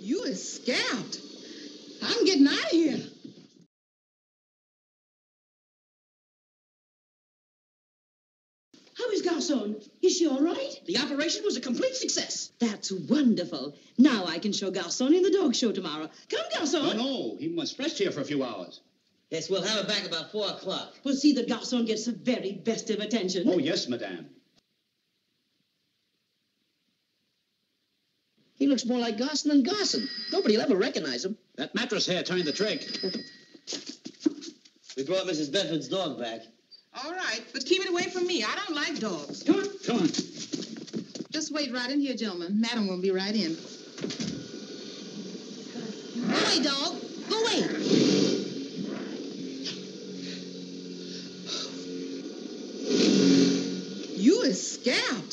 You escaped. I'm getting out of here. How is Garçon? Is she all right? The operation was a complete success. That's wonderful. Now I can show Garçon in the dog show tomorrow. Come, Garçon. No, oh, no, he must rest here for a few hours. Yes, we'll have it back about four o'clock. We'll see that Garçon gets the very best of attention. Oh, yes, madame. He looks more like Garçon than Garçon. Nobody'll ever recognize him. That mattress hair turned the trick. We brought Mrs. Bedford's dog back. All right, but keep it away from me. I don't like dogs. Come on, come on. Just wait right in here, gentlemen. Madam will be right in. Go away, dog. Go away. You escaped. I'm getting out of